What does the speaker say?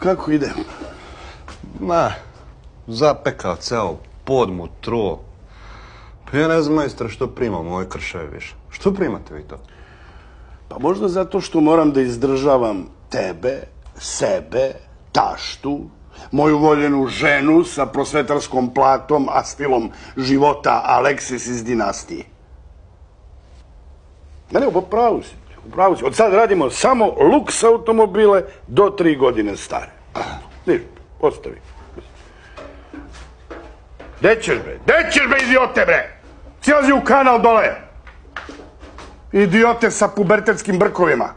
kako ide? Ma, zapekao ceo podmu, truo. Pa ja ne znam, majstor, što primam ove krševe više. Što primate vi to? Pa možda zato što moram da izdržavam tebe, sebe, taštu, moju voljenu ženu sa prosvetarskom platom, a stilom života Aleksis iz dinastije. Ne, ne, u pravu si. U pravu si. Od sad radimo samo luks automobile do tri godine stare. Ništa, ostavi. Gde ćeš bre? Gde ćeš bre, idiote bre? Silazi u kanal dole. Idiote sa pubertetskim brkovima.